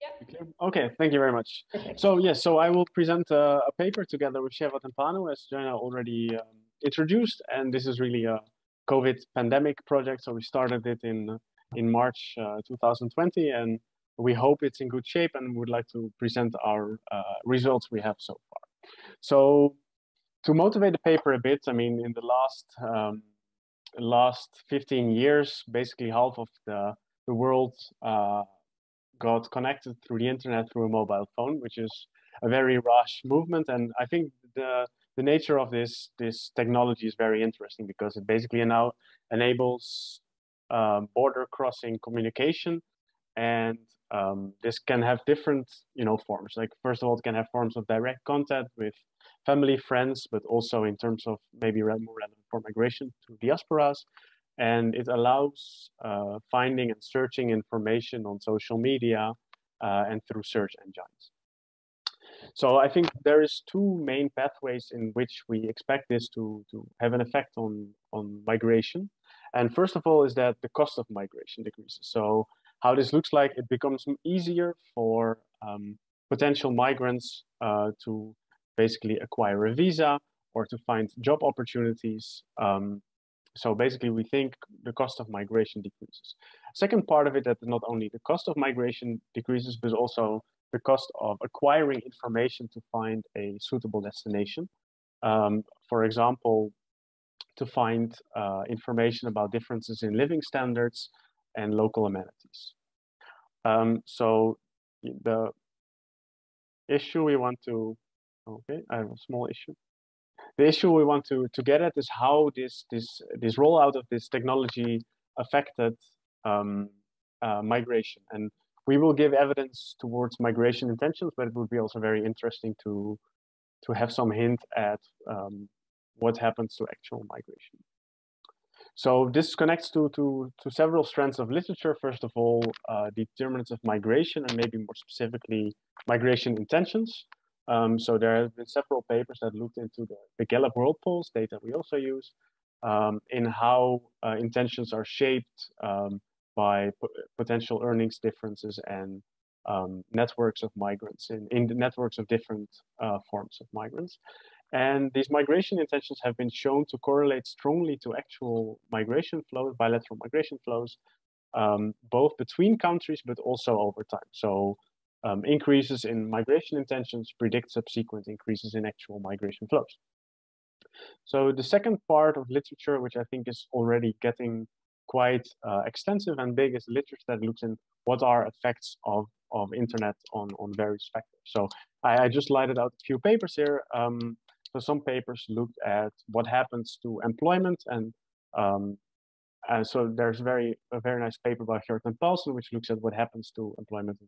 Yeah. Okay, thank you very much. So yes, so I will present a, a paper together with Cevat Panu, as Joanna already um, introduced, and this is really a COVID pandemic project. So we started it in in March uh, 2020, and we hope it's in good shape, and would like to present our uh, results we have so far. So to motivate the paper a bit, I mean, in the last um, last 15 years, basically half of the the world uh, got connected through the internet through a mobile phone, which is a very rash movement. And I think the the nature of this this technology is very interesting because it basically now enables uh, border crossing communication, and um, this can have different you know forms. Like first of all, it can have forms of direct contact with family, friends, but also in terms of maybe more relevant for migration to diasporas and it allows uh, finding and searching information on social media uh, and through search engines. So I think there is two main pathways in which we expect this to, to have an effect on, on migration. And first of all is that the cost of migration decreases. So how this looks like, it becomes easier for um, potential migrants uh, to basically acquire a visa or to find job opportunities um, so basically, we think the cost of migration decreases. Second part of it that not only the cost of migration decreases, but also the cost of acquiring information to find a suitable destination. Um, for example, to find uh, information about differences in living standards and local amenities. Um, so the issue we want to, okay, I have a small issue the issue we want to, to get at is how this, this, this rollout of this technology affected um, uh, migration. And we will give evidence towards migration intentions, but it would be also very interesting to, to have some hint at um, what happens to actual migration. So this connects to, to, to several strands of literature. First of all, uh, determinants of migration, and maybe more specifically, migration intentions. Um, so there have been several papers that looked into the, the Gallup World Polls data we also use um, in how uh, intentions are shaped um, by potential earnings differences and um, networks of migrants in, in the networks of different uh, forms of migrants. And these migration intentions have been shown to correlate strongly to actual migration flows, bilateral migration flows, um, both between countries, but also over time. So um, increases in migration intentions predict subsequent increases in actual migration flows. So the second part of literature, which I think is already getting quite uh, extensive and big, is literature that looks in what are effects of, of internet on, on various factors. So I, I just lighted out a few papers here. Um, so some papers looked at what happens to employment and um, and so there's very a very nice paper by Hjort and Poulsen, which looks at what happens to employment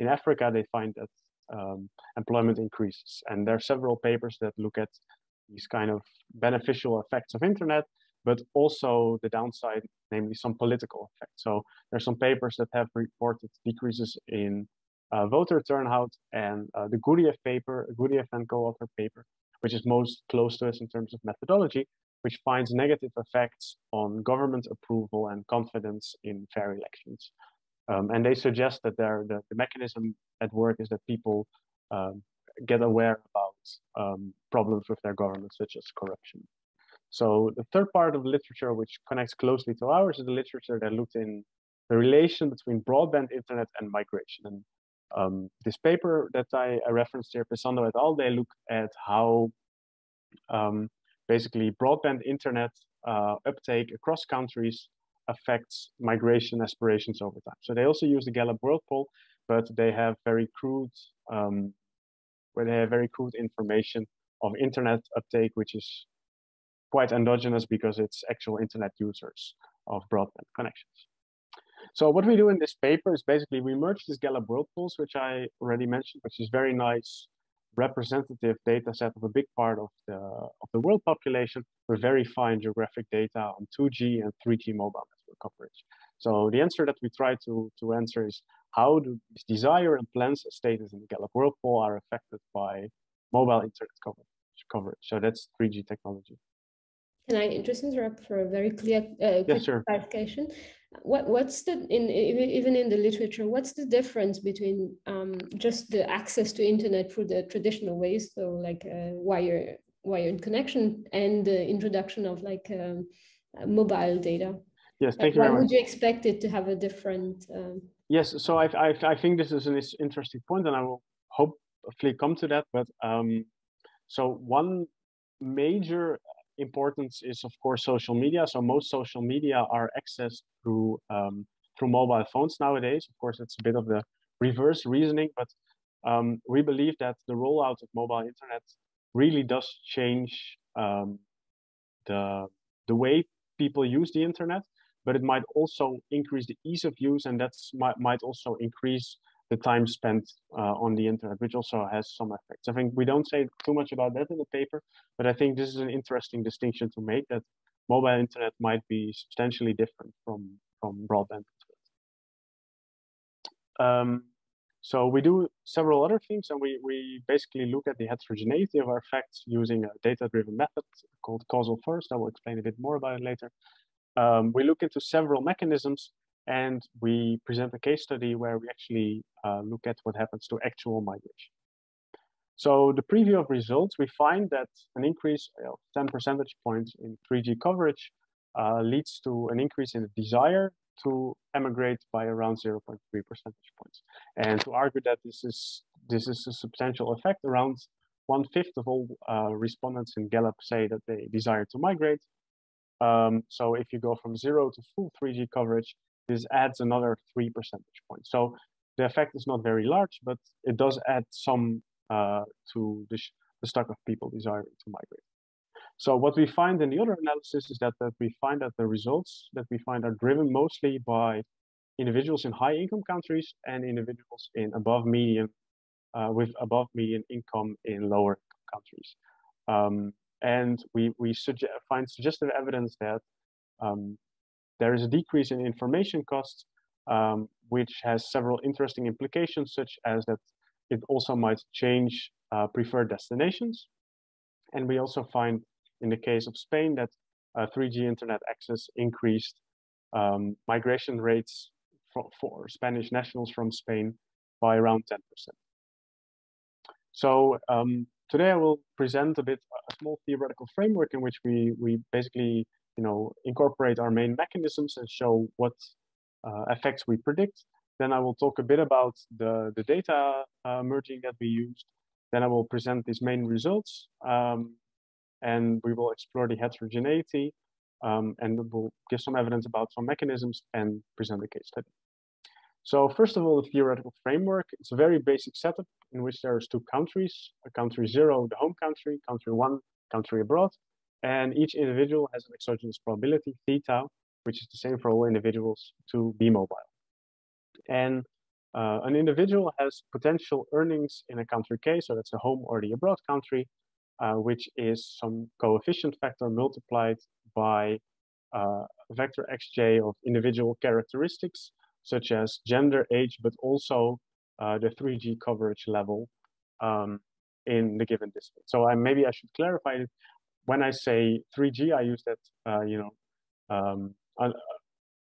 in Africa, they find that um, employment increases. And there are several papers that look at these kind of beneficial effects of internet, but also the downside, namely some political effects. So there are some papers that have reported decreases in uh, voter turnout, and uh, the Guriev paper, Guriev and co-author paper, which is most close to us in terms of methodology, which finds negative effects on government approval and confidence in fair elections. Um, and they suggest that the, the mechanism at work is that people um, get aware about um, problems with their government, such as corruption. So the third part of the literature, which connects closely to ours, is the literature that looked in the relation between broadband internet and migration. And um, this paper that I, referenced here, Pesando et al., they look at how um, basically broadband internet uh, uptake across countries affects migration aspirations over time. So they also use the Gallup World Poll, but they have very crude, um, where they have very crude information of internet uptake, which is quite endogenous because it's actual internet users of broadband connections. So what we do in this paper is basically we merge this Gallup World Polls, which I already mentioned, which is very nice representative data set of a big part of the, of the world population with very fine geographic data on 2G and 3G mobile coverage. So the answer that we try to, to answer is how do these desire and plans status in the Gallup World Poll are affected by mobile internet coverage. coverage. So that's 3G technology. Can I just interrupt for a very clear uh, yes, clarification? What what's the in even in the literature? What's the difference between um, just the access to internet through the traditional ways, so like uh, wire wired connection, and the introduction of like um, mobile data? Yes, thank like, you. Why would you expect it to have a different? Um... Yes, so I, I I think this is an interesting point, and I will hopefully come to that. But um, so one major importance is of course social media. So most social media are accessed through um, through mobile phones nowadays. Of course, it's a bit of the reverse reasoning, but um, we believe that the rollout of mobile internet really does change um, the the way people use the internet. But it might also increase the ease of use, and that's might might also increase the time spent uh, on the internet, which also has some effects. I think we don't say too much about that in the paper, but I think this is an interesting distinction to make that mobile internet might be substantially different from, from broadband um, so we do several other things, and we, we basically look at the heterogeneity of our facts using a data-driven method called causal forest. I will explain a bit more about it later. Um, we look into several mechanisms and we present a case study where we actually uh, look at what happens to actual migration. So the preview of results, we find that an increase of 10 percentage points in 3G coverage uh, leads to an increase in the desire to emigrate by around 0.3 percentage points. And to argue that this is this is a substantial effect, around one fifth of all uh, respondents in Gallup say that they desire to migrate. Um, so if you go from zero to full 3G coverage, this adds another three percentage points. So the effect is not very large, but it does add some uh, to the, the stock of people desiring to migrate. So what we find in the other analysis is that, that we find that the results that we find are driven mostly by individuals in high income countries and individuals in above median, uh, with above median income in lower countries. Um, and we, we suggest, find suggestive evidence that um, there is a decrease in information costs, um, which has several interesting implications, such as that it also might change uh, preferred destinations. And we also find in the case of Spain that uh, 3G internet access increased um, migration rates for, for, Spanish nationals from Spain by around 10%. So um, today I will present a bit a small theoretical framework in which we, we basically you know, incorporate our main mechanisms and show what uh, effects we predict. Then I will talk a bit about the, the data uh, merging that we used. Then I will present these main results um, and we will explore the heterogeneity um, and we'll give some evidence about some mechanisms and present a case study. So first of all, the theoretical framework, it's a very basic setup in which there's two countries, a country zero, the home country, country one, country abroad, and each individual has an exogenous probability, theta, which is the same for all individuals to be mobile. And uh, an individual has potential earnings in a country K, so that's the home or the abroad country, uh, which is some coefficient factor multiplied by uh, a vector xj of individual characteristics, such as gender, age, but also uh, the 3G coverage level um, in the given district. So I, maybe I should clarify it when I say 3G, I use that, uh, you know, um, uh,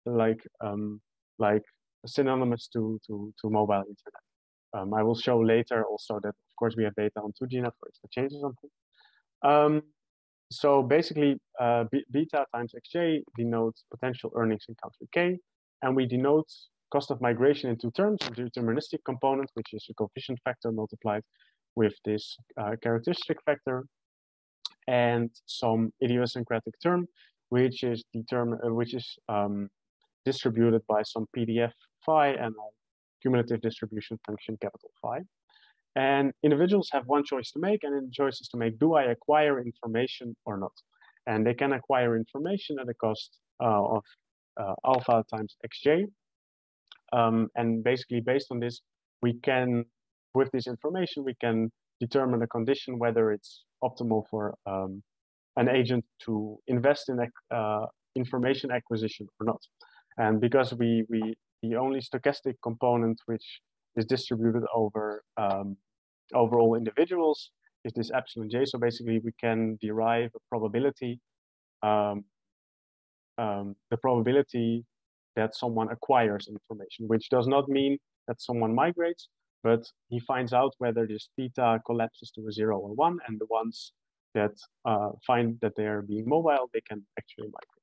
like um, like synonymous to to to mobile internet. Um, I will show later also that of course we have data on 2G networks that changes something. Um, so basically, uh, beta times xj denotes potential earnings in country k, and we denote cost of migration in two terms: a deterministic component, which is a coefficient factor multiplied with this uh, characteristic factor, and some idiosyncratic term, which is determined, uh, which is um, distributed by some PDF phi and a cumulative distribution function capital phi. And individuals have one choice to make, and the choice is to make, do I acquire information or not? And they can acquire information at a cost uh, of alpha times xj. Um, and basically based on this, we can, with this information, we can determine the condition whether it's optimal for um, an agent to invest in uh, information acquisition or not. And because we, we the only stochastic component which is distributed over um, over all individuals is this epsilon j. So basically we can derive a probability um, um, the probability that someone acquires information, which does not mean that someone migrates, but he finds out whether this theta collapses to a zero or one, and the ones that uh, find that they are being mobile, they can actually migrate.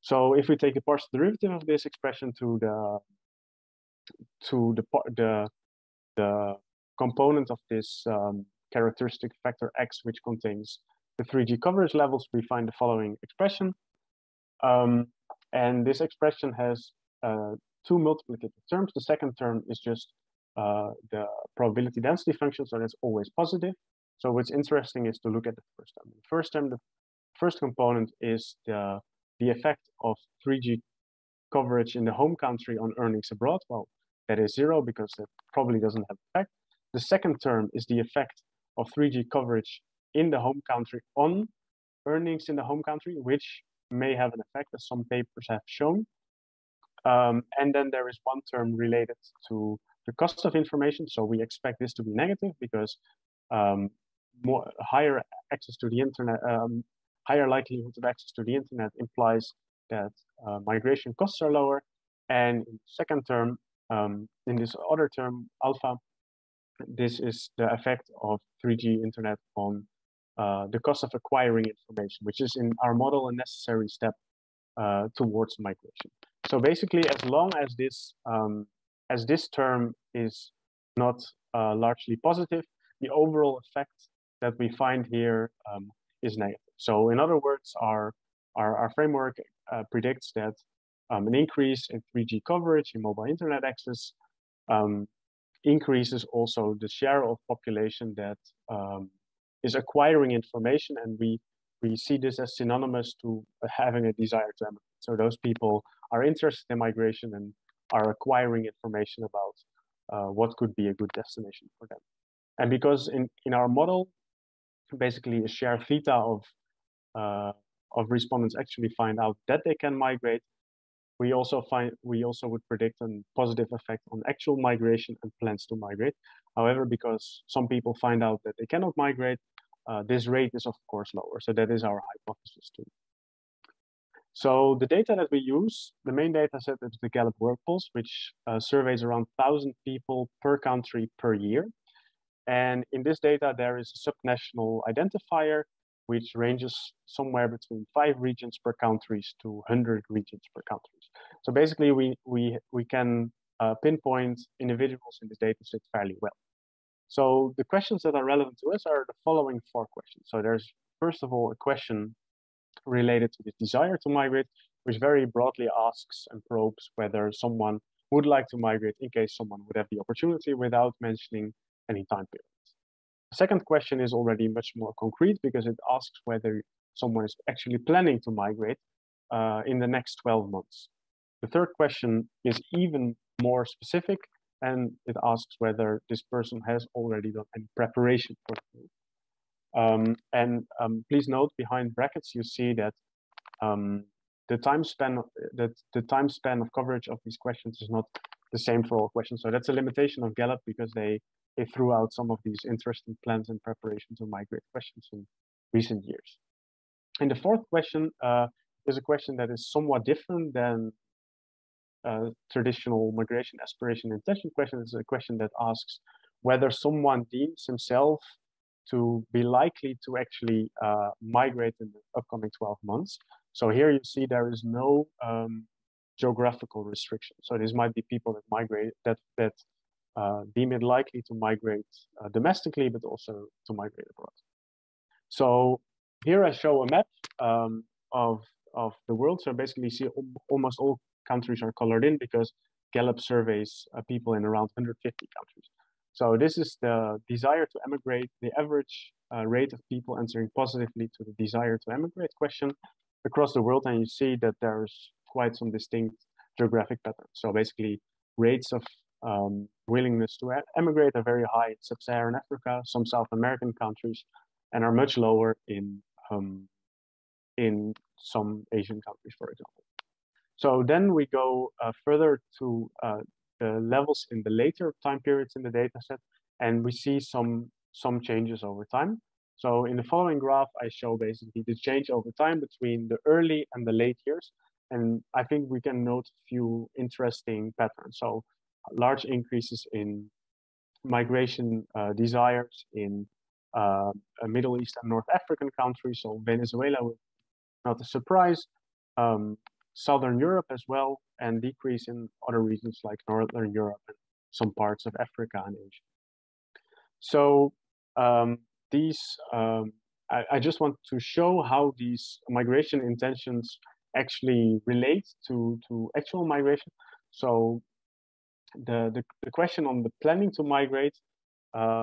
So if we take a partial derivative of this expression to the to the the the component of this um, characteristic factor x, which contains the 3G coverage levels, we find the following expression. Um, and this expression has uh, two multiplicative terms. The second term is just uh, the probability density function, so that's always positive. So what's interesting is to look at the first term. The first term, the first component is the, the effect of 3G coverage in the home country on earnings abroad. Well, that is zero because that probably doesn't have effect. The second term is the effect of 3G coverage in the home country on earnings in the home country, which may have an effect, as some papers have shown. Um, and then there is one term related to the cost of information. So we expect this to be negative because um, more higher access to the internet, um, higher likelihood of access to the internet implies that uh, migration costs are lower. And second term, um, in this other term, alpha, this is the effect of 3G internet on uh, the cost of acquiring information, which is in our model a necessary step uh, towards migration. So basically, as long as this um, as this term is not uh, largely positive, the overall effect that we find here um, is negative. So in other words, our our, our framework uh, predicts that um, an increase in 3G coverage in mobile internet access um, increases also the share of population that um, is acquiring information, and we we see this as synonymous to having a desire to emigrate. So those people are interested in migration and are acquiring information about uh, what could be a good destination for them. And because in, in our model, basically a share theta of uh, of respondents actually find out that they can migrate, we also find we also would predict a positive effect on actual migration and plans to migrate. However, because some people find out that they cannot migrate, uh, this rate is of course lower. So that is our hypothesis too. So the data that we use, the main data set is the Gallup World Poll, which uh, surveys around 1,000 people per country per year. And in this data, there is a subnational identifier which ranges somewhere between five regions per countries to 100 regions per countries. So basically, we, we, we can uh, pinpoint individuals in this data set fairly well. So the questions that are relevant to us are the following four questions. So there's, first of all, a question related to the desire to migrate, which very broadly asks and probes whether someone would like to migrate in case someone would have the opportunity without mentioning any time period. The second question is already much more concrete because it asks whether someone is actually planning to migrate uh, in the next 12 months. The third question is even more specific and it asks whether this person has already done any preparation for the move. Um, and um, please note behind brackets, you see that um, the time span that the time span of coverage of these questions is not the same for all questions. So that's a limitation of Gallup because they they threw out some of these interesting plans and preparation to migrate questions in recent years. And the fourth question uh, is a question that is somewhat different than traditional migration aspiration intention question. is a question that asks whether someone deems himself to be likely to actually uh, migrate in the upcoming 12 months. So here you see there is no um, geographical restriction. So this might be people that migrate that that uh, deem it likely to migrate uh, domestically, but also to migrate abroad. So here I show a map um, of of the world. So basically, see almost all countries are colored in because Gallup surveys uh, people in around 150 countries. So this is the desire to emigrate, the average uh, rate of people answering positively to the desire to emigrate question across the world. And you see that there's quite some distinct geographic patterns. So basically rates of um, willingness to emigrate are very high in sub-Saharan Africa, some South American countries, and are much lower in um, in some Asian countries, for example. So then we go uh, further to uh, the levels in the later time periods in the data set, and we see some some changes over time. So in the following graph, I show basically the change over time between the early and the late years. And I think we can note a few interesting patterns. So large increases in migration uh, desires in uh, Middle East and North African countries. So Venezuela, not a surprise. Um, Southern Europe as well, and decrease in other regions like Northern Europe and some parts of Africa and Asia. So um, these, um, I, I, just want to show how these migration intentions actually relate to, to actual migration. So the, the, the question on the planning to migrate, 2.7%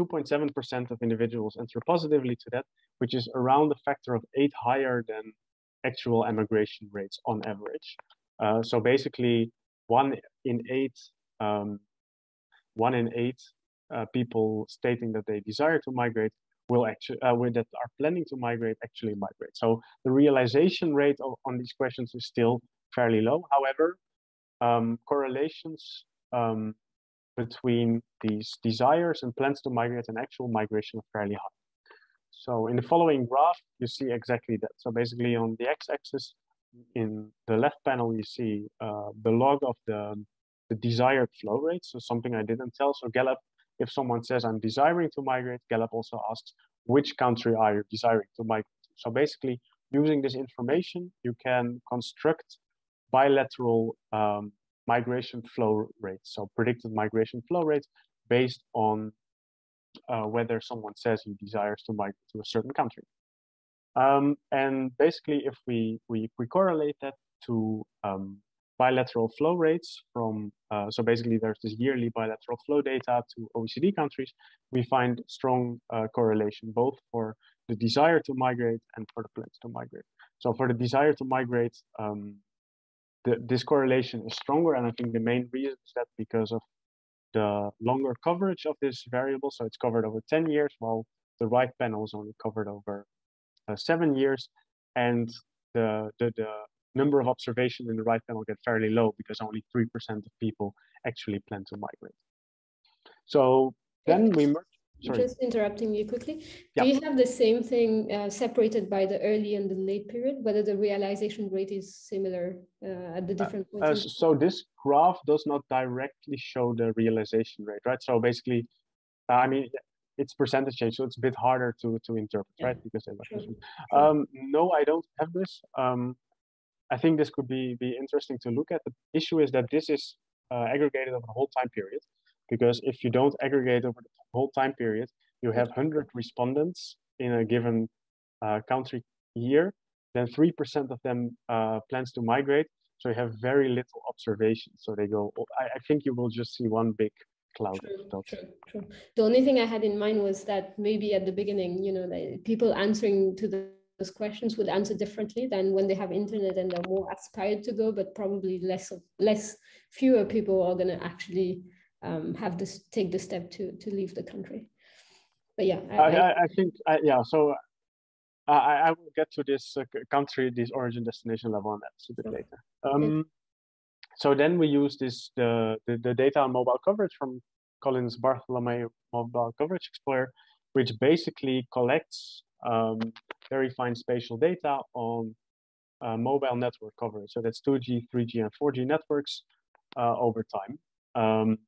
uh, of individuals answer positively to that, which is around a factor of eight higher than actual emigration rates on average. Uh, so basically, one in eight, um, one in eight uh, people stating that they desire to migrate will actually uh, that are planning to migrate actually migrate. So the realization rate of, on these questions is still fairly low. However, um, correlations um, between these desires and plans to migrate and actual migration are fairly high. So in the following graph, you see exactly that. So basically on the x-axis, in the left panel, you see uh, the log of the, the desired flow rate. So something I didn't tell. So Gallup, if someone says I'm desiring to migrate, Gallup also asks which country are you desiring to migrate. So basically, using this information, you can construct bilateral um, migration flow rates. So predicted migration flow rates based on uh, whether someone says he desires to migrate to a certain country. Um, and basically, if we, we, we correlate that to um, bilateral flow rates from, uh, so basically there's this yearly bilateral flow data to OECD countries, we find strong uh, correlation both for the desire to migrate and for the plans to migrate. So for the desire to migrate, um, the, this correlation is stronger. And I think the main reason is that because of the longer coverage of this variable. So it's covered over 10 years, while the right panel is only covered over uh, seven years. And the, the, the number of observations in the right panel get fairly low because only 3% of people actually plan to migrate. So then we merge Sorry. Just interrupting you quickly. Do you have the same thing uh, separated by the early and the late period, whether the realization rate is similar uh, at the uh, different uh, points? so this graph does not directly show the realization rate, right? So basically, uh, I mean, it's percentage change, so it's a bit harder to, to interpret, yeah. right? Because sure. Um, no, I don't have this. Um, I think this could be, be interesting to look at. The issue is that this is uh, aggregated over the whole time period because if you don't aggregate over the whole time period, you have 100 respondents in a given uh, country year, then 3% of them uh, plans to migrate. So you have very little observation. So they go, I, I think you will just see one big cloud true, true, true. The only thing I had in mind was that maybe at the beginning, you know, the people answering to the, those questions would answer differently than when they have internet and they're more aspired to go, but probably less less fewer people are going to actually um, have this take the step to to leave the country. But yeah, I, I, I think I, yeah. So I, I will get to this uh, country, this origin destination level on that a bit later. Um, okay. So then we use this the, the, the data on mobile coverage from Collins Bartholomew Mobile Coverage Explorer, which basically collects um, very fine spatial data on uh, mobile network coverage. So that's 2G, 3G, and 4G networks uh, over time. Um,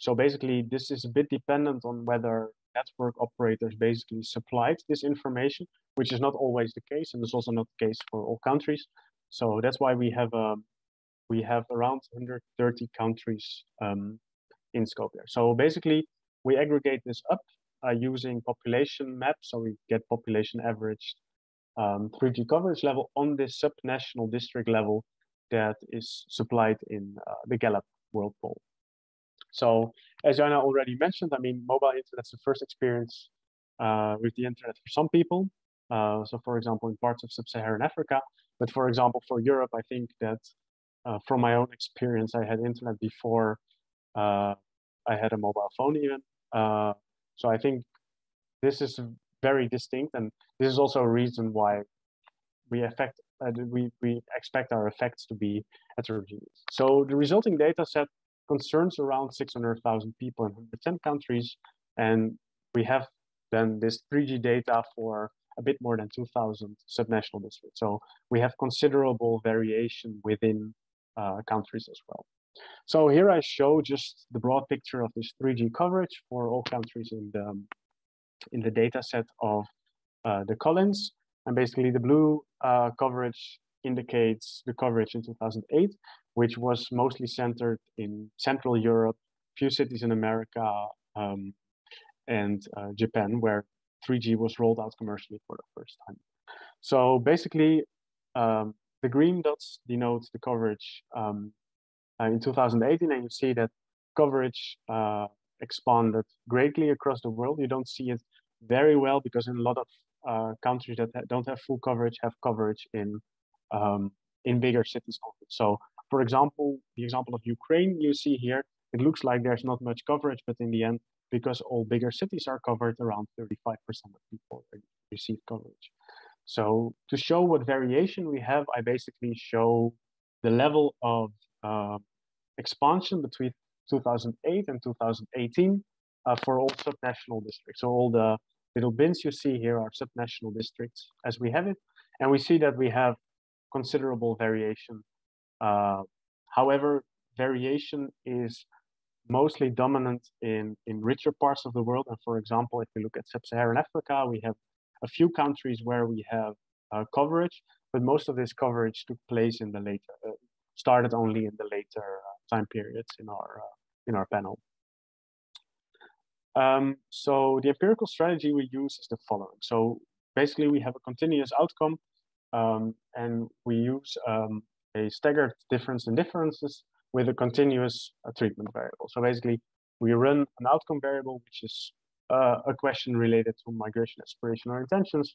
so basically, this is a bit dependent on whether network operators basically supplied this information, which is not always the case, and it's also not the case for all countries. So that's why we have um, we have around 130 countries um, in scope there. So basically, we aggregate this up uh, using population maps, so we get population averaged um, 3G coverage level on this subnational district level that is supplied in uh, the Gallup World Poll. So as Jana already mentioned, I mean, mobile internet internet's the first experience uh, with the internet for some people. Uh, so for example, in parts of sub-Saharan Africa, but for example, for Europe, I think that uh, from my own experience, I had internet before uh, I had a mobile phone even. Uh, so I think this is very distinct, and this is also a reason why we affect uh, we we expect our effects to be heterogeneous. So the resulting data set concerns around 600,000 people in 110 countries. And we have then this 3G data for a bit more than 2,000 subnational districts. So we have considerable variation within uh, countries as well. So here I show just the broad picture of this 3G coverage for all countries in the in the data set of uh, the Collins. And basically the blue uh, coverage indicates the coverage in 2008, which was mostly centered in Central Europe, few cities in America, um, and uh, Japan, where 3G was rolled out commercially for the first time. So basically, um, the green dots denote the coverage um, uh, in 2018, and you see that coverage uh, expanded greatly across the world. You don't see it very well because in a lot of uh, countries that ha don't have full coverage have coverage in um, in bigger cities. So, for example, the example of Ukraine you see here, it looks like there's not much coverage, but in the end, because all bigger cities are covered, around 35% of people receive coverage. So to show what variation we have, I basically show the level of uh, expansion between 2008 and 2018 uh, for all subnational districts. So all the little bins you see here are subnational districts as we have it. And we see that we have considerable variation. Uh, however, variation is mostly dominant in, in richer parts of the world. And for example, if we look at sub-Saharan Africa, we have a few countries where we have uh, coverage, but most of this coverage took place in the later, uh, started only in the later uh, time periods in our, uh, in our panel. Um, so the empirical strategy we use is the following. So basically we have a continuous outcome um, and we use um, a staggered difference in differences with a continuous uh, treatment variable. So basically we run an outcome variable, which is uh, a question related to migration aspiration or intentions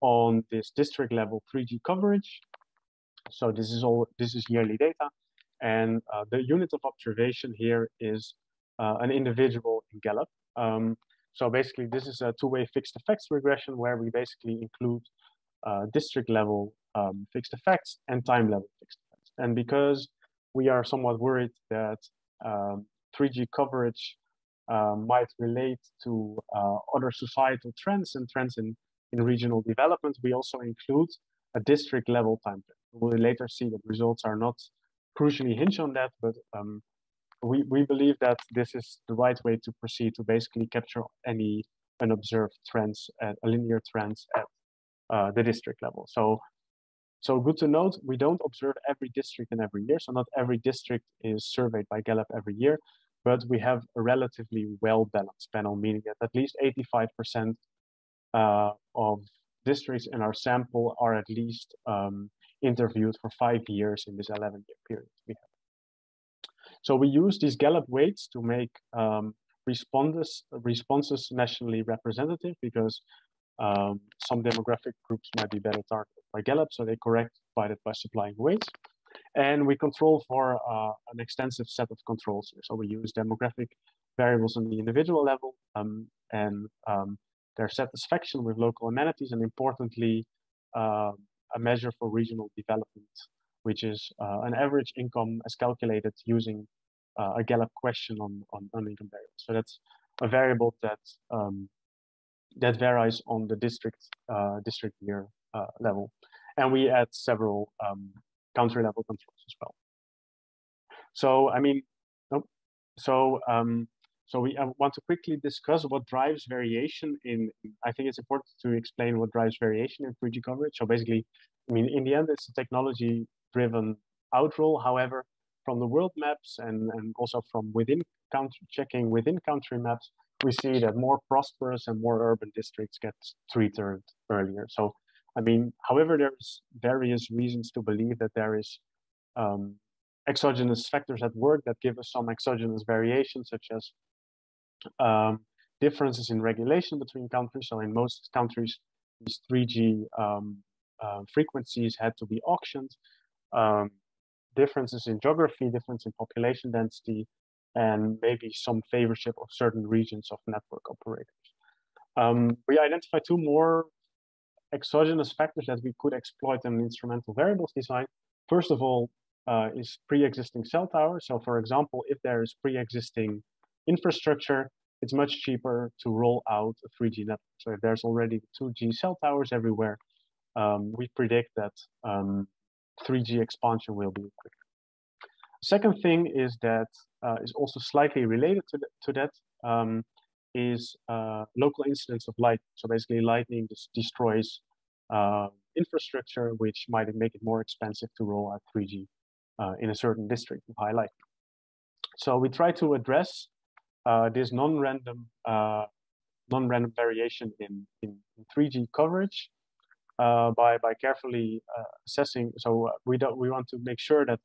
on this district level 3G coverage. So this is all, this is yearly data. And uh, the unit of observation here is uh, an individual in Gallup. Um, so basically, this is a two-way fixed effects regression where we basically include uh, district level um, fixed effects and time level fixed effects. And because we are somewhat worried that um, 3G coverage uh, might relate to uh, other societal trends and trends in, in regional development, we also include a district level time We'll later see that results are not crucially hinge on that, but um, we, we believe that this is the right way to proceed to basically capture any unobserved trends, at, linear trends at uh, the district level. So, so good to note, we don't observe every district in every year. So not every district is surveyed by Gallup every year, but we have a relatively well-balanced panel, meaning that at least 85% uh, of districts in our sample are at least um, interviewed for five years in this 11-year period we have. So we use these Gallup weights to make um, responses, responses nationally representative because um, some demographic groups might be better targeted by Gallup, so they correct by, by supplying weights. And we control for uh, an extensive set of controls. So we use demographic variables on the individual level um, and um, their satisfaction with local amenities, and importantly, uh, a measure for regional development, which is uh, an average income as calculated using uh, a Gallup question on, on, on income variables. So that's a variable that um, that varies on the district uh, district year uh, level, and we add several um, country level controls as well. So I mean, so um, so we want to quickly discuss what drives variation in. I think it's important to explain what drives variation in 3G coverage. So basically, I mean, in the end, it's a technology-driven outroll. However, from the world maps and, and also from within country, checking within country maps, we see that more prosperous and more urban districts get treated earlier. So, I mean, however, there's various reasons to believe that there is um, exogenous factors at work that give us some exogenous variations, such as um, differences in regulation between countries. So in most countries, these 3G um, uh, frequencies had to be auctioned. Um, differences in geography, difference in population density, and maybe some favorship of certain regions of network operators. Um, we identify two more exogenous factors that we could exploit in instrumental variables design. First of all, uh, is pre-existing cell towers. So for example, if there is pre-existing infrastructure, it's much cheaper to roll out a 3G network. So if there's already 2G cell towers everywhere, um, we predict that 3G um, expansion will be quicker. Second thing is that uh, is also slightly related to, the, to that um, is uh, local incidents of lightning. So basically, lightning just destroys uh, infrastructure, which might make it more expensive to roll out 3G uh, in a certain district of high lightning. So we try to address uh, this non-random uh, non-random variation in, in, in 3G coverage by by carefully assessing. So we don't we want to make sure that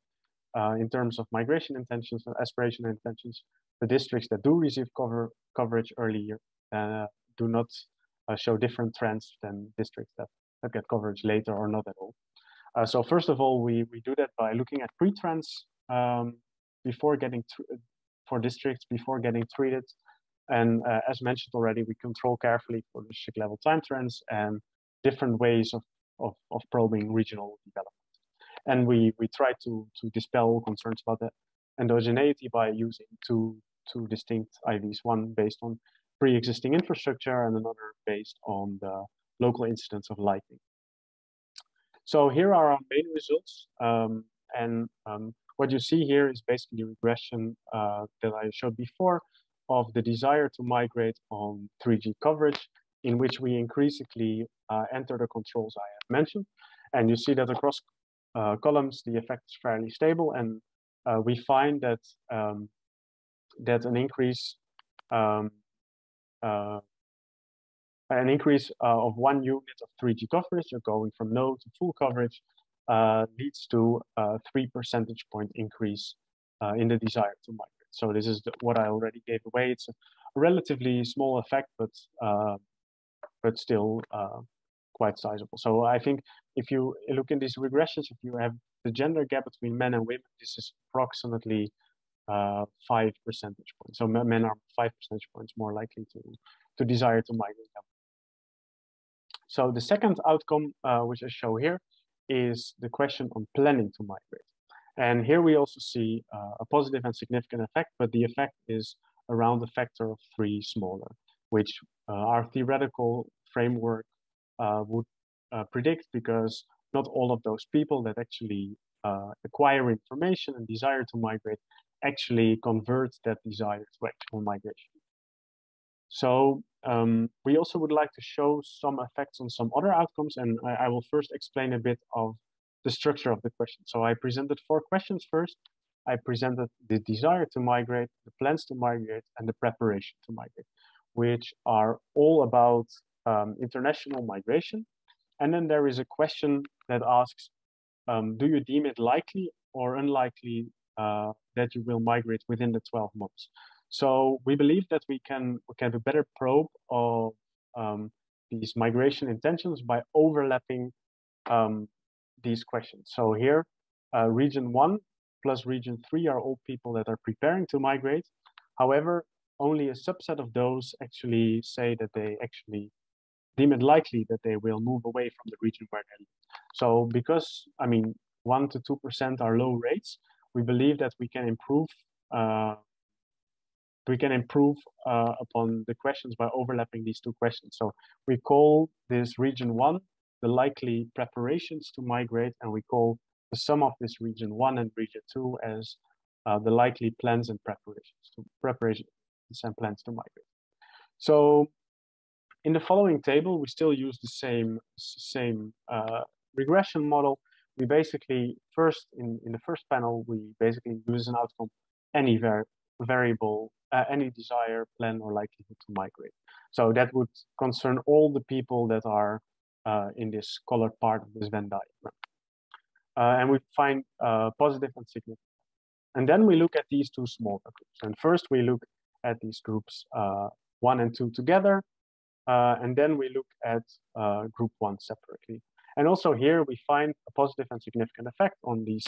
uh, in terms of migration intentions and aspiration intentions, the districts that do receive cover coverage earlier do not show different trends than districts that, that get coverage later or not at all. so first of all, we we do that by looking at pre-trends um, before getting for districts before getting treated. And uh, as mentioned already, we control carefully for district level time trends and different ways of, of, of probing regional development. And we, we try to, to dispel concerns about that endogeneity by using two, two distinct IVs, one based on pre-existing infrastructure and another based on the local incidence of lightning. So here are our main results. Um, and um, what you see here is basically the regression uh, that I showed before of the desire to migrate on 3G coverage, in which we increasingly uh, enter the controls I have mentioned. And you see that across uh, columns, the effect is fairly stable. And uh, we find that, um, that an increase um, uh, an increase uh, of one unit of 3G coverage, you're going from no to full coverage, uh, leads to a three percentage point increase uh, in the desire to migrate. So this is the, what I already gave away. It's a relatively small effect, but but still quite sizable. So I think if you look in these regressions, if you have the gender gap between men and women, this is approximately uh, five percentage points. So men are five percentage points more likely to to desire to migrate. So the second outcome, uh, which I show here, is the question on planning to migrate. And here we also see uh, a positive and significant effect, but the effect is around a factor of three smaller, which uh, our theoretical framework would uh, predict because not all of those people that actually uh, acquire information and desire to migrate actually convert that desire to actual migration. So um, we also would like to show some effects on some other outcomes, and I, I, will first explain a bit of the structure of the question. So I presented four questions first. I presented the desire to migrate, the plans to migrate, and the preparation to migrate, which are all about um, international migration. And then there is a question that asks, um, do you deem it likely or unlikely uh, that you will migrate within the 12 months? So we believe that we can we can do better probe of um, these migration intentions by overlapping um, these questions. So here, uh, region one plus region three are all people that are preparing to migrate. However, only a subset of those actually say that they actually deem it likely that they will move away from the region where they live. So because, I mean, one to 2% are low rates, we believe that we can improve uh, we can improve uh, upon the questions by overlapping these two questions. So we call this region one the likely preparations to migrate, and we call the sum of this region one and region two as uh, the likely plans and preparations to preparations and plans to migrate. So in the following table, we still use the same same uh, regression model. We basically first in, in the first panel, we basically use an outcome any var variable uh, any desire, plan, or likelihood to migrate. So that would concern all the people that are uh, in this colored part of this Venn diagram. Uh, and we find uh, positive and significant. And then we look at these two smaller groups. And first we look at these groups uh, one and two together. Uh, and then we look at group one separately. And also here we find a positive and significant effect on these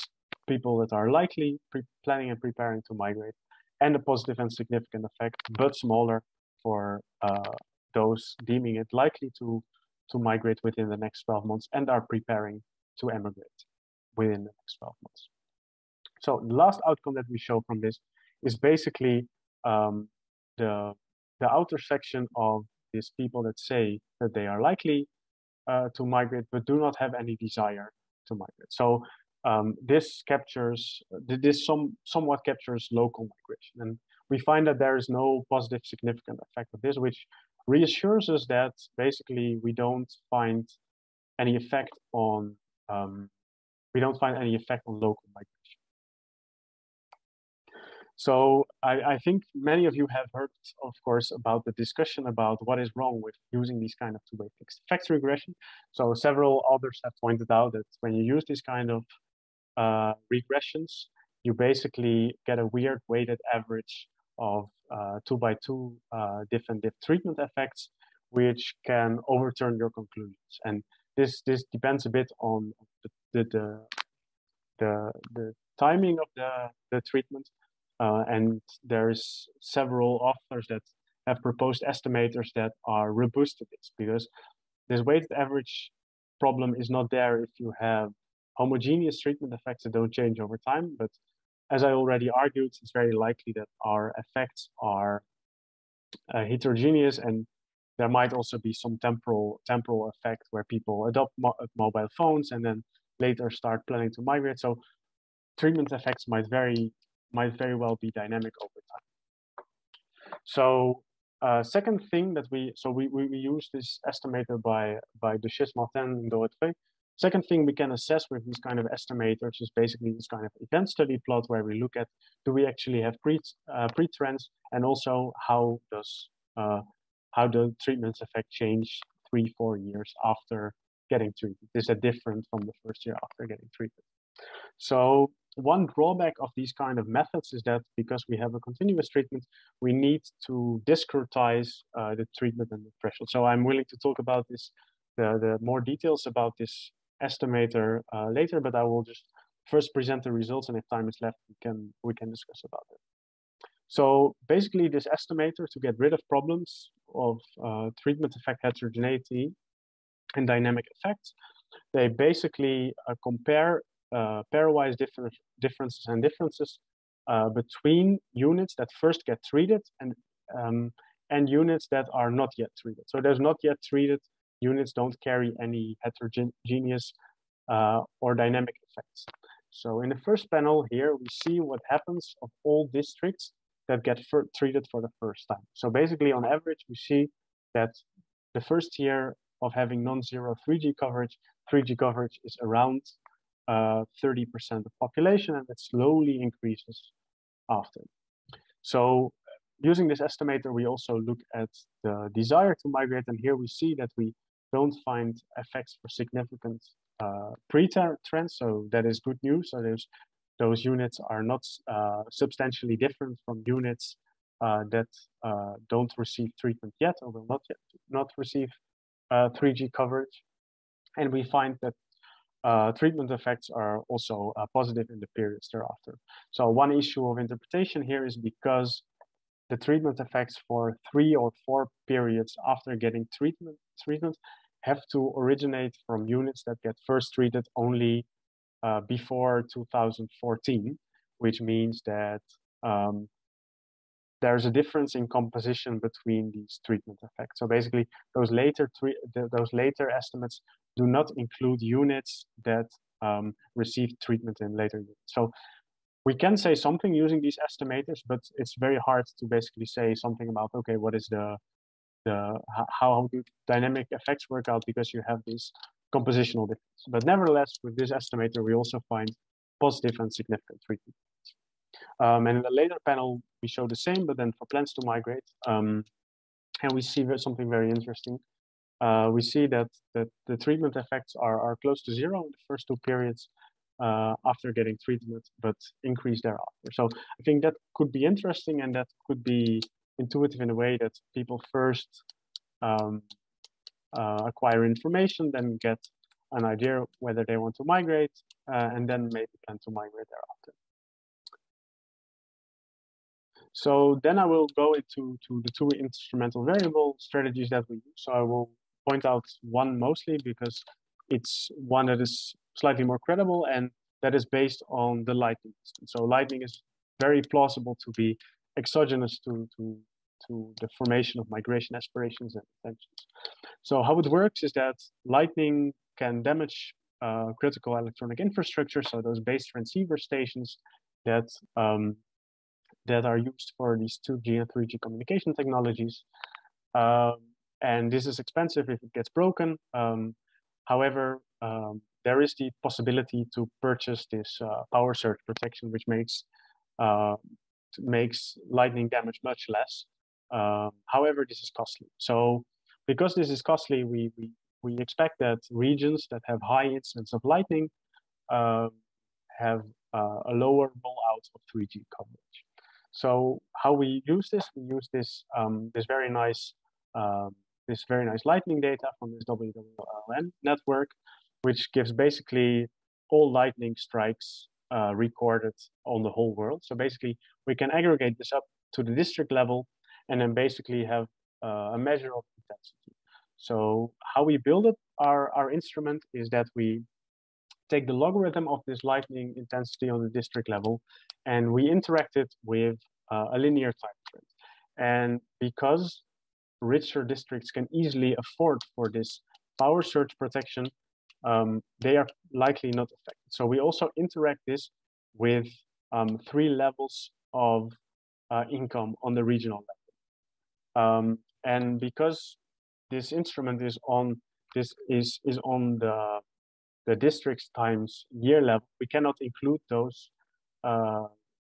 people that are likely planning and preparing to migrate and a positive and significant effect, but smaller for uh, those deeming it likely to, to migrate within the next 12 months and are preparing to emigrate within the next 12 months. So the last outcome that we show from this is basically um, the, the outer section of these people that say that they are likely uh, to migrate but do not have any desire to migrate. So um, this captures, this some, somewhat captures local migration. And we find that there is no positive significant effect of this, which reassures us that basically we don't find any effect on, um, we don't find any effect on local migration. So I, I, think many of you have heard, of course, about the discussion about what is wrong with using these kind of two-way fixed effects regression. So several others have pointed out that when you use these kind of uh, regressions, you basically get a weird weighted average of uh, two by two uh, different treatment effects, which can overturn your conclusions. And this this depends a bit on the the the, the timing of the the treatment uh, and there's several authors that have proposed estimators that are robust to this because this weighted average problem is not there if you have homogeneous treatment effects that don't change over time. But as I already argued, it's very likely that our effects are uh, heterogeneous and there might also be some temporal temporal effect where people adopt mo mobile phones and then later start planning to migrate. So treatment effects might vary might very well be dynamic over time. So uh, second thing that we, so we, we, we use this estimator by, by de Chaisemartin and D'Haultfœuille. Second thing we can assess with these kind of estimators is basically this kind of event study plot where we look at do we actually have pre uh, pre trends and also how does uh, how the treatments effect change three four years after getting treated. Is that different from the first year after getting treated? So one drawback of these kind of methods is that because we have a continuous treatment, we need to discretize uh, the treatment and the threshold. So I'm willing to talk about this, the, the more details about this estimator uh, later, but I will just first present the results and if time is left, we can, we can discuss about it. So basically this estimator to get rid of problems of uh, treatment effect heterogeneity and dynamic effects, they basically uh, compare uh, pairwise differences and differences uh, between units that first get treated and um, and units that are not yet treated. So there's not yet treated units don't carry any heterogeneous uh, or dynamic effects. So in the first panel here, we see what happens of all districts that get treated for the first time. So basically on average, we see that the first year of having non-zero 3G coverage, 3G coverage is around 30% uh, of population and it slowly increases after. So using this estimator, we also look at the desire to migrate. And here we see that we don't find effects for significant uh, pre-trends. So that is good news. So those units are not uh, substantially different from units uh, that uh, don't receive treatment yet or will not yet not receive 3G uh, coverage. And we find that uh, treatment effects are also uh, positive in the periods thereafter. So one issue of interpretation here is because the treatment effects for three or four periods after getting treatment, treatment have to originate from units that get first treated only uh, before 2014, which means that um, there's a difference in composition between these treatment effects. So basically, those later those later estimates do not include units that um, received treatment in later years. So we can say something using these estimators, but it's very hard to basically say something about okay, what is the the how do dynamic effects work out because you have this compositional difference. But nevertheless, with this estimator, we also find positive and significant treatment. Um, and in the later panel, we show the same, but then for plans to migrate. Um, and we see something very interesting. Uh, we see that, that the treatment effects are, are close to zero in the first two periods uh, after getting treatment, but increase thereafter. So I think that could be interesting and that could be intuitive in a way that people first um, uh, acquire information, then get an idea whether they want to migrate, uh, and then maybe plan to migrate thereafter. So then I will go into to the two instrumental variable strategies that we use. So I will point out one mostly because it's one that is slightly more credible and that is based on the lightning. So lightning is very plausible to be exogenous to, to to the formation of migration aspirations and intentions. So how it works is that lightning can damage uh, critical electronic infrastructure, so those base transceiver stations that um, that are used for these 2G and 3G communication technologies. Um, and this is expensive if it gets broken. Um, however, um, there is the possibility to purchase this uh, power surge protection, which makes uh, makes lightning damage much less. Uh, however, this is costly. So because this is costly, we, we, we expect that regions that have high incidence of lightning uh, have uh, a lower rollout of 3G coverage. So how we use this? We use this um, this very nice um, this very nice lightning data from this WWLLN network, which gives basically all lightning strikes uh, recorded on the whole world. So basically, we can aggregate this up to the district level and then basically have uh, a measure of intensity. So how we build up our, our instrument is that we take the logarithm of this lightning intensity on the district level and we interact it with uh, a linear time trend. And because richer districts can easily afford for this power surge protection, um, they are likely not affected. So we also interact this with um, three levels of uh, income on the regional level. Um, and because this instrument is on this is is on the the districts times year level, we cannot include those uh,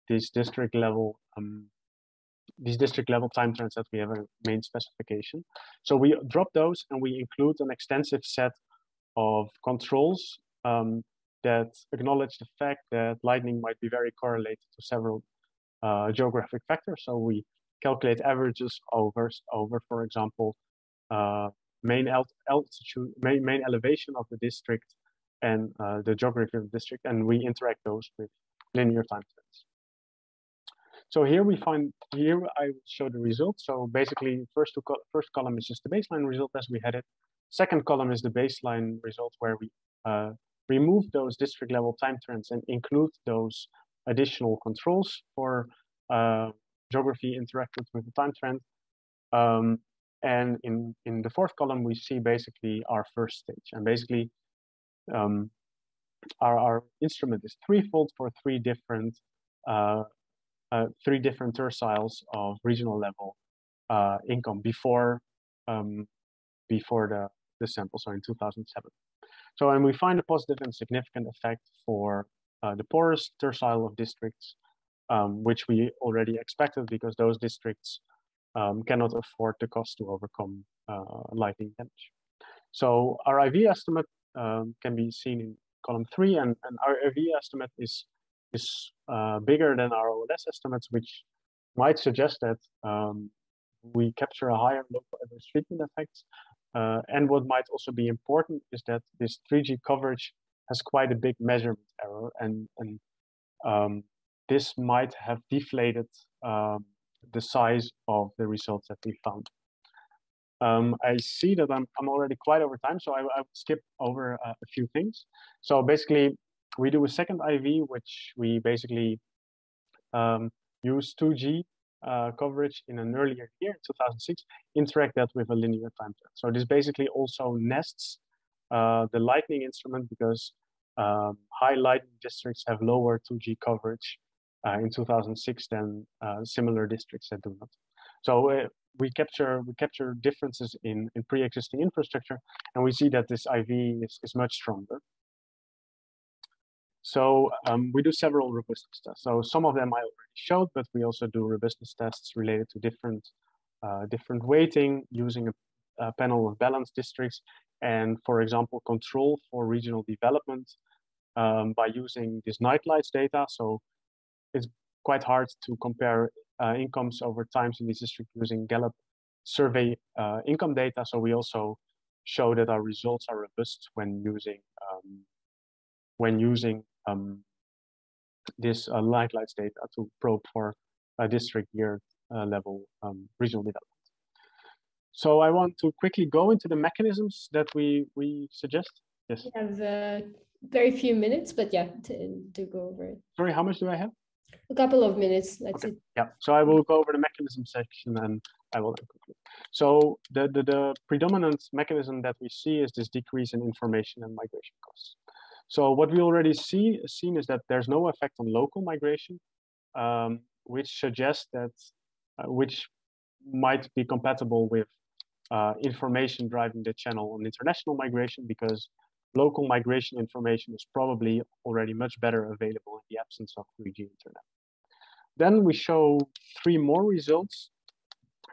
these district level um, these district level time trends that we have a main specification. So we drop those and we include an extensive set of controls um, that acknowledge the fact that lightning might be very correlated to several uh, geographic factors. So we calculate averages over, over for example, uh, main altitude, main, main elevation of the district and uh, the geography of the district, and we interact those with linear time trends. So here we find, here I show the results. So basically first, two first column is just the baseline result as we had it. Second column is the baseline result where we uh, remove those district level time trends and include those additional controls for uh, geography interacted with the time trend. Um, and in, in the fourth column, we see basically our first stage. And basically, um, our, our instrument is threefold for three different uh, uh, three different terciles of regional level uh, income before um, before the the sample, so in 2007. So, and we find a positive and significant effect for uh, the poorest tercile of districts, um, which we already expected because those districts um, cannot afford the cost to overcome uh, lightning damage. So our IV estimate um, can be seen in column three, and, and our IV estimate is is uh, bigger than our OLS estimates, which might suggest that um, we capture a higher local average treatment effect uh, and what might also be important is that this 3G coverage has quite a big measurement error, and, and um, this might have deflated um, the size of the results that we found. Um, I see that I'm, I'm already quite over time, so I, I skip over uh, a few things. So basically, we do a second IV, which we basically um, use 2G uh, coverage in an earlier year, 2006, interact that with a linear time trend. So this basically also nests uh, the lightning instrument because um, high lightning districts have lower 2G coverage uh, in 2006 than uh, similar districts that do not. So uh, we capture we capture differences in, in pre-existing infrastructure, and we see that this IV is, is much stronger. So um, we do several robustness tests. So some of them I already showed, but we also do robustness tests related to different uh, different weighting using a, a, panel of balanced districts, and for example, control for regional development um, by using this nightlights data. So it's quite hard to compare incomes over times in these districts using Gallup survey uh, income data. So we also show that our results are robust when using um, when using um, this uh, nightlights data to probe for a district year uh, level um, regional development. So I want to quickly go into the mechanisms that we, we suggest. Yes. We have uh, very few minutes, but yeah, to, to go over it. Sorry, how much do I have? A couple of minutes. That's okay. it. Yeah. So I will go over the mechanism section and I will conclude. So the, the, the predominant mechanism that we see is this decrease in information and migration costs. So what we already see seen is that there's no effect on local migration, um, which suggests that uh, which might be compatible with uh, information driving the channel on international migration because local migration information is probably already much better available in the absence of 3G internet. Then we show three more results.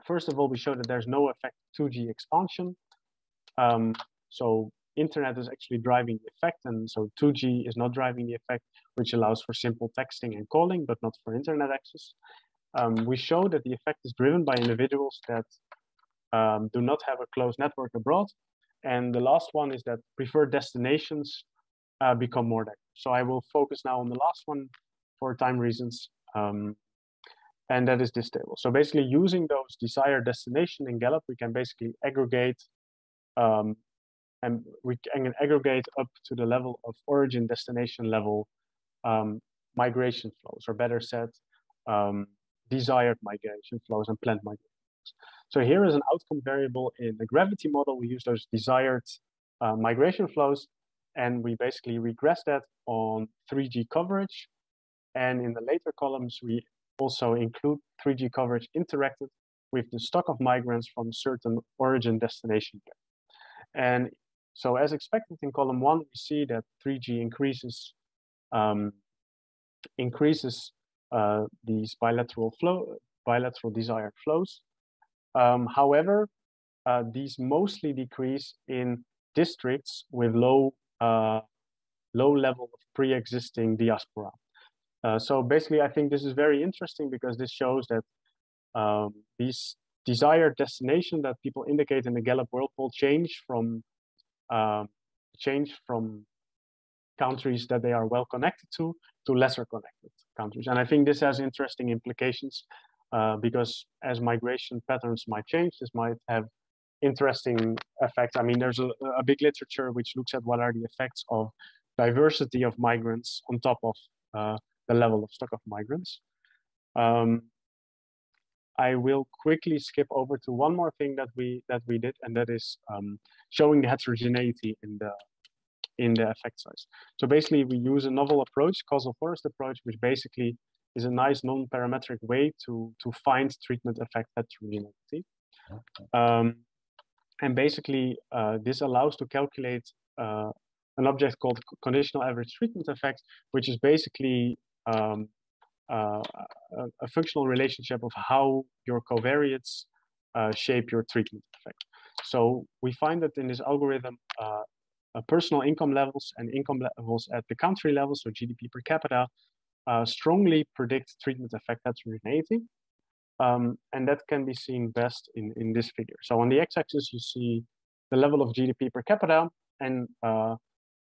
First of all, we show that there's no effect 2G expansion. Um, so internet is actually driving the effect, and so 2G is not driving the effect, which allows for simple texting and calling, but not for internet access. Um, we show that the effect is driven by individuals that um, do not have a closed network abroad. And the last one is that preferred destinations uh, become more active. So I will focus now on the last one for time reasons. Um, and that is this table. So basically using those desired destination in Gallup, we can basically aggregate um, and we can aggregate up to the level of origin destination level um, migration flows, or better said, um, desired migration flows and planned migration flows. So here is an outcome variable in the gravity model. We use those desired uh, migration flows, and we basically regress that on 3G coverage. And in the later columns, we also include 3G coverage interacted with the stock of migrants from certain origin destination pair. And so as expected in column one, we see that 3G increases um, increases uh, these bilateral flow, bilateral desired flows. Um, however, uh, these mostly decrease in districts with low uh, low level of pre-existing diaspora. Uh, so basically, I think this is very interesting because this shows that um, these desired destination that people indicate in the Gallup World Poll change from um, change from countries that they are well connected to to lesser connected countries. And I think this has interesting implications uh, because as migration patterns might change, this might have interesting effects. I mean, there's a, a big literature which looks at what are the effects of diversity of migrants on top of uh, the level of stock of migrants. Um, I will quickly skip over to one more thing that we that we did, and that is um, showing the heterogeneity in the in the effect size. So basically, we use a novel approach, causal forest approach, which basically is a nice non-parametric way to to find treatment effect heterogeneity. Okay. Um, and basically, uh, this allows to calculate uh, an object called conditional average treatment effect, which is basically um, uh, a, a, functional relationship of how your covariates uh, shape your treatment effect. So we find that in this algorithm, uh, personal income levels and income levels at the country level, so GDP per capita, uh, strongly predict treatment effect heterogeneity. Um, and that can be seen best in, in this figure. So on the x-axis, you see the level of GDP per capita, and uh,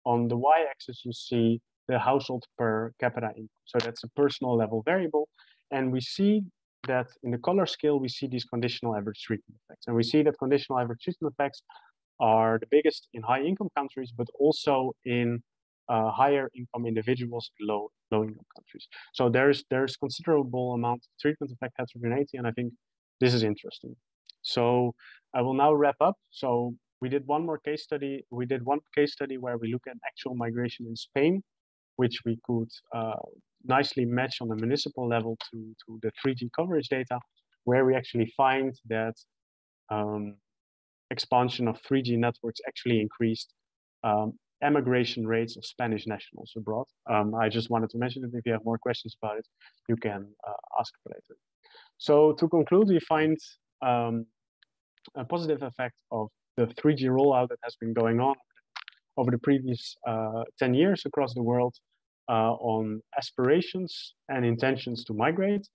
on the y-axis, you see the household per capita income. So that's a personal level variable. And we see that in the color scale, we see these conditional average treatment effects. And we see that conditional average treatment effects are the biggest in high income countries, but also in uh, higher income individuals in low, low income countries. So there's, there's considerable amount of treatment effect heterogeneity. And I think this is interesting. So I will now wrap up. So we did one more case study. We did one case study where we look at actual migration in Spain which we could uh, nicely match on the municipal level to, to the 3G coverage data, where we actually find that um, expansion of 3G networks actually increased um, emigration rates of Spanish nationals abroad. Um, I just wanted to mention it. If you have more questions about it, you can uh, ask later. So to conclude, we find um, a positive effect of the 3G rollout that has been going on over the previous uh, 10 years across the world uh, on aspirations and intentions to migrate.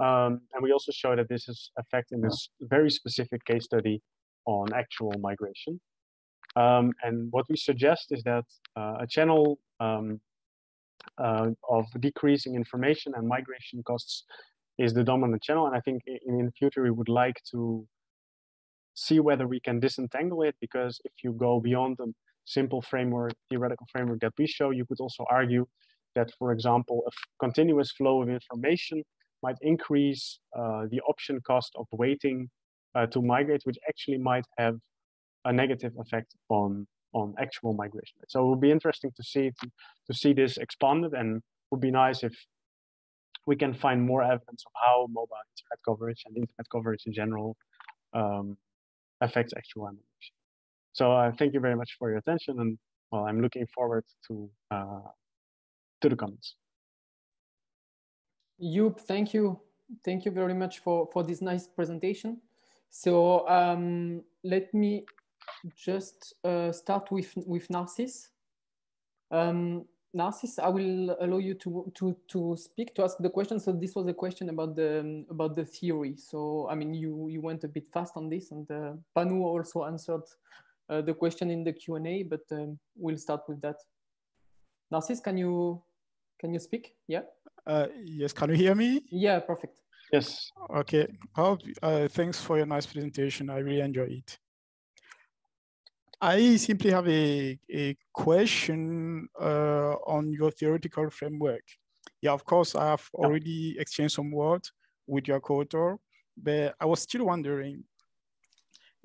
Um, and we also show that this is affecting this very specific case study on actual migration. Um, and what we suggest is that uh, a channel um, uh, of decreasing information and migration costs is the dominant channel. And I think in, in the future, we would like to see whether we can disentangle it because if you go beyond the simple framework, theoretical framework that we show, you could also argue that, for example, a continuous flow of information might increase uh, the option cost of waiting uh, to migrate, which actually might have a negative effect on on actual migration. So it would be interesting to see to, to see this expanded, and would be nice if we can find more evidence of how mobile internet coverage and internet coverage in general um, affects actual migration. So uh, thank you very much for your attention, and well, I'm looking forward to uh, to the comments. Joop, thank you. Thank you very much for, for this nice presentation. So um, let me just uh, start with, with Narcis. Um, Narcis, I will allow you to, to, to speak, to ask the question. So this was a question about the, about the theory. So, I mean, you, you went a bit fast on this and uh, Panu also answered uh, the question in the Q&A, but um, we'll start with that. Narcis, can you, can you speak? Yeah. Uh, yes, can you hear me? Yeah, perfect. Yes. Okay. Oh, uh, thanks for your nice presentation. I really enjoy it. I simply have a, a question uh, on your theoretical framework. Yeah, of course, I have already exchanged some words with your co-author, but I was still wondering,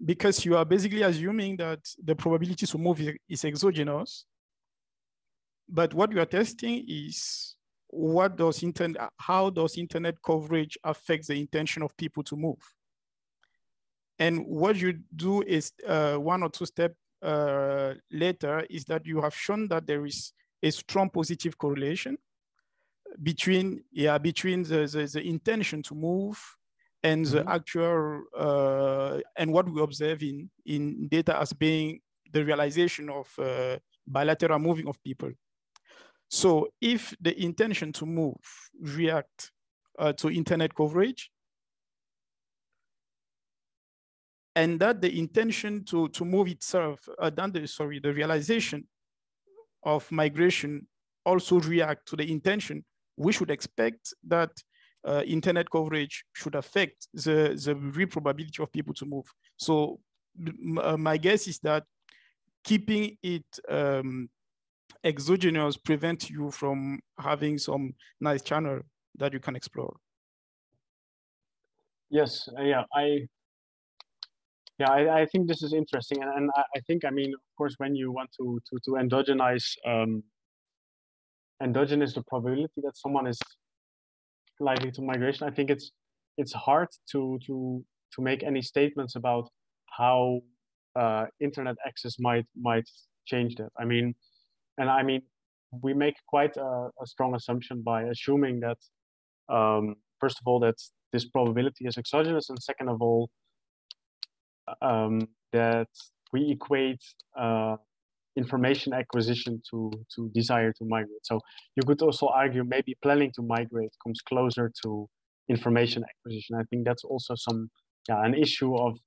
because you are basically assuming that the probability to move is exogenous, but what you are testing is what does internet, how does internet coverage affect the intention of people to move? And what you do is uh, one or two steps uh, later is that you have shown that there is a strong positive correlation between yeah between the, the, the intention to move and the mm -hmm. actual uh, and what we observe in in data as being the realization of uh, bilateral moving of people. So if the intention to move react uh, to internet coverage, and that the intention to, to move itself, uh, the, sorry, the realization of migration also react to the intention, we should expect that uh, internet coverage should affect the, the real probability of people to move. So uh, my guess is that keeping it um, exogenous prevents you from having some nice channel that you can explore. Yes, uh, yeah, I, yeah, I, I think this is interesting, and, and I, I think, I mean, of course, when you want to to to endogenize, um, endogenous the probability that someone is likely to migration, I think it's it's hard to to to make any statements about how uh, internet access might might change that. I mean, and I mean, we make quite a, a strong assumption by assuming that, um, first of all, that this probability is exogenous, and second of all, um, that we equate uh, information acquisition to to desire to migrate. So you could also argue maybe planning to migrate comes closer to information acquisition. I think that's also some yeah an issue of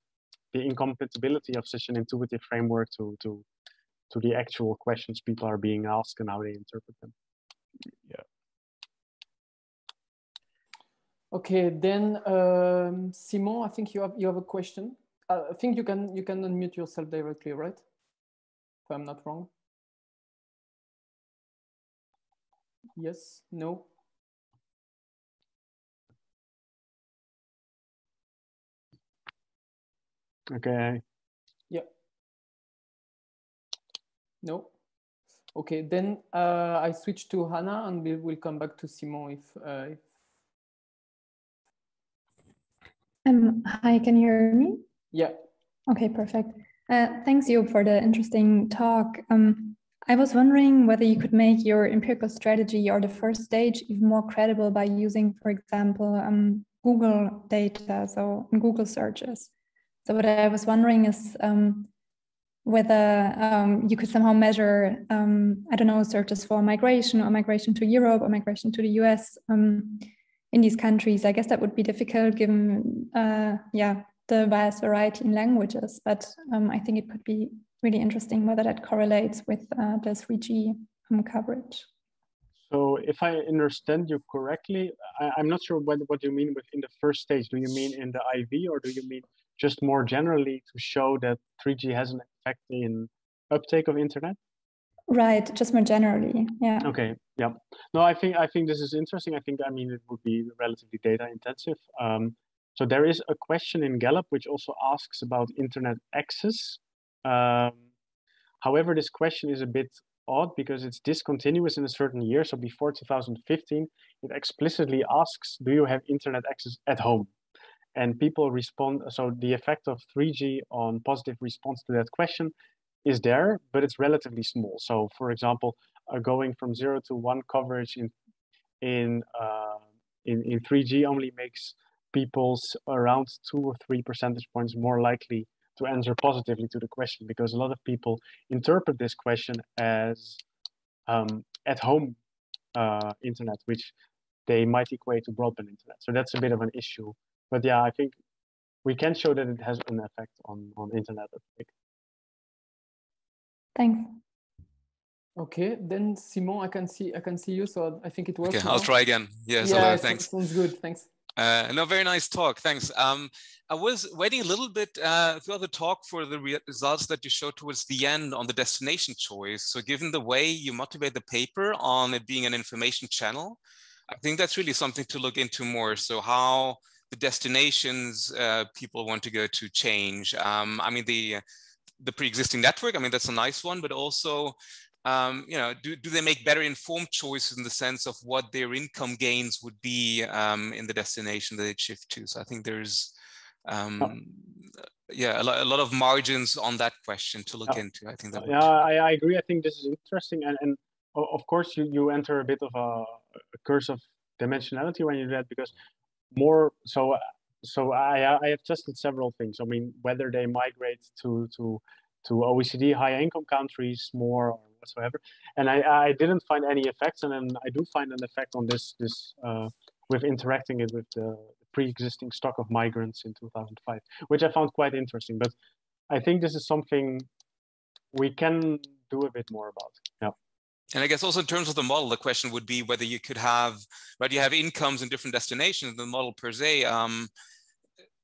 the incompatibility of such an intuitive framework to to to the actual questions people are being asked and how they interpret them. Yeah. Okay, then um, Simon, I think you have you have a question. Uh, I think you can you can unmute yourself directly, right? If I'm not wrong. Yes. No. Okay. Yeah. No. Okay, then uh, I switch to Hannah and we will come back to Simon if. Uh, if... Um, hi, can you hear me? Yeah. Okay, perfect. Uh, thanks, you for the interesting talk. Um, I was wondering whether you could make your empirical strategy or the first stage even more credible by using, for example, um, Google data, so Google searches. So what I was wondering is, um, whether um, you could somehow measure, um, I don't know, searches for migration or migration to Europe or migration to the US um, in these countries. I guess that would be difficult given, uh, yeah, the vast variety in languages. But um, I think it could be really interesting whether that correlates with uh, the 3G um, coverage. So if I understand you correctly, I, am not sure what, what you mean with in the first stage. Do you mean in the IV or do you mean just more generally to show that 3G has an effect in uptake of internet? Right, just more generally, yeah. Okay, yeah. No, I think I think this is interesting. I think I mean it would be relatively data intensive. Um, so there is a question in Gallup which also asks about internet access. Um, however, this question is a bit odd because it's discontinuous in a certain year. So before 2015, it explicitly asks, "Do you have internet access at home?" And people respond. So the effect of 3G on positive response to that question is there, but it's relatively small. So, for example, uh, going from zero to one coverage in in uh, in in 3G only makes people's around two or three percentage points more likely to answer positively to the question because a lot of people interpret this question as um, at home uh, internet, which they might equate to broadband internet. So that's a bit of an issue. But yeah, I think we can show that it has an effect on, on internet Thanks. Okay, then Simon, I can see I can see you, so I think it works. Okay, now. I'll try again. Yes, yeah, hello, thanks. Sounds good. Thanks. Uh, no, very nice talk. Thanks. Um, I was waiting a little bit uh, throughout the talk for the re results that you showed towards the end on the destination choice. So given the way you motivate the paper on it being an information channel, I think that's really something to look into more. So how the destinations uh, people want to go to change. Um, I mean, the the pre-existing network. I mean, that's a nice one, but also, um, you know, do, do they make better informed choices in the sense of what their income gains would be um, in the destination that they shift to? So I think there's, um, yeah, a lot, a lot of margins on that question to look yeah. into. I think that. Yeah, I, I agree. I think this is interesting, and and of course you you enter a bit of a, a curse of dimensionality when you do that because more so so I, I have tested several things. I mean, whether they migrate to to to OECD high income countries more or whatsoever, and I, I didn't find any effects. And then I do find an effect on this this uh, with interacting it with the pre-existing stock of migrants in 2005, which I found quite interesting. But I think this is something we can do a bit more about. Yeah. And I guess also in terms of the model, the question would be whether you could have, right, you have incomes in different destinations, the model per se, um,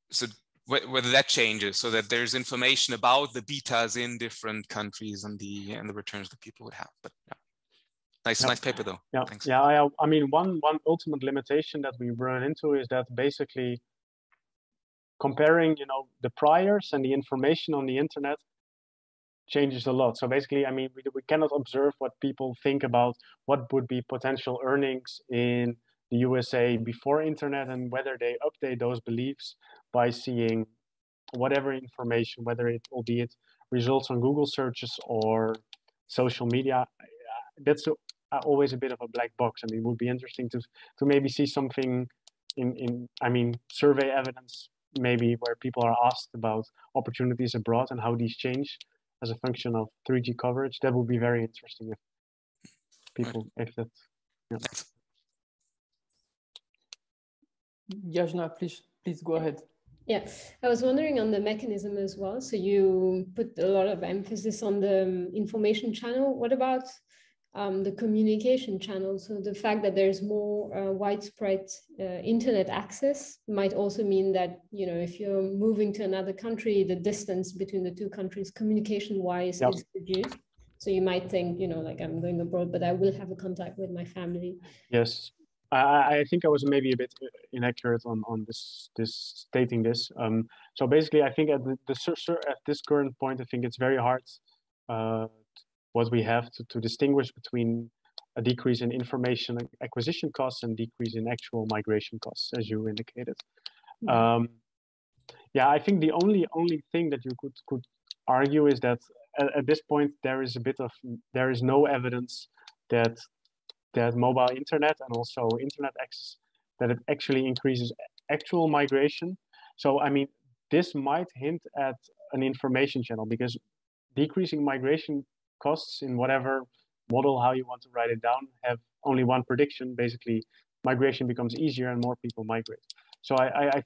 so whether that changes so that there's information about the betas in different countries and the and the returns that people would have. But yeah. nice, yeah. nice paper though. Yeah, Thanks. yeah. I, I mean, one one ultimate limitation that we run into is that basically comparing, you know, the priors and the information on the internet changes a lot. So basically, I mean, we, we cannot observe what people think about what would be potential earnings in the USA before internet and whether they update those beliefs by seeing whatever information, whether it will albeit results on Google searches or social media. That's always a bit of a black box. I mean, it would be interesting to to maybe see something in in I mean survey evidence maybe where people are asked about opportunities abroad and how these change as a function of 3G coverage. That would be very interesting if people if that. Yeah. Yajna, please please go ahead. Yeah, I was wondering on the mechanism as well. So you put a lot of emphasis on the um, information channel. What about um, the communication channel? So the fact that there's more uh, widespread uh, internet access might also mean that, you know, if you're moving to another country, the distance between the two countries communication-wise yep. is reduced. So you might think, you know, like I'm going abroad, but I will have a contact with my family. Yes, I, I, think I was maybe a bit uh, inaccurate on, on this this stating this. Um, so basically, I think at the, the at this current point, I think it's very hard uh, what we have to, to distinguish between a decrease in information acquisition costs and decrease in actual migration costs, as you indicated. Mm -hmm. um, yeah, I think the only only thing that you could could argue is that at, at this point there is a bit of there is no evidence that that mobile internet and also internet access, that it actually increases actual migration. So, I mean, this might hint at an information channel because decreasing migration costs in whatever model, how you want to write it down, have only one prediction. Basically, migration becomes easier and more people migrate. So I, I,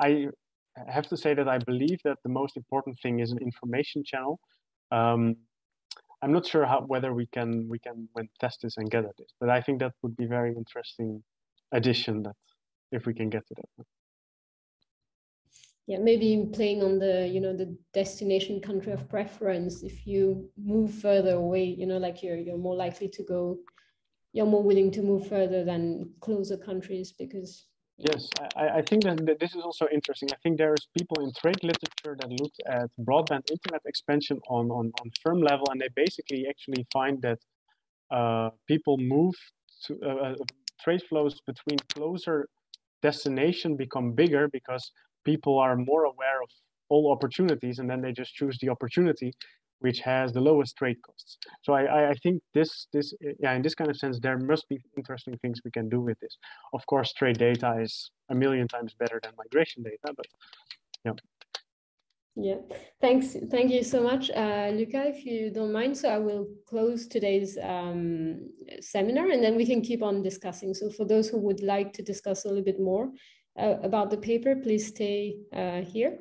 I, I have to say that I believe that the most important thing is an information channel. Um, I'm not sure how whether we can we can when test this and get at this, but I think that would be very interesting addition that if we can get to that. yeah maybe playing on the you know the destination country of preference if you move further away you know like you're you're more likely to go you're more willing to move further than closer countries because Yes, I, I think that this is also interesting. I think there's people in trade literature that looked at broadband internet expansion on, on, on firm level, and they basically actually find that uh, people move to uh, uh trade flows between closer destination become bigger because people are more aware of all opportunities and then they just choose the opportunity which has the lowest trade costs. So I, I think this, this, yeah, in this kind of sense, there must be interesting things we can do with this. Of course, trade data is a million times better than migration data, but yeah. Yeah, thanks. Thank you so much, uh, Luca, if you don't mind. So I will close today's um, seminar and then we can keep on discussing. So for those who would like to discuss a little bit more uh, about the paper, please stay uh, here.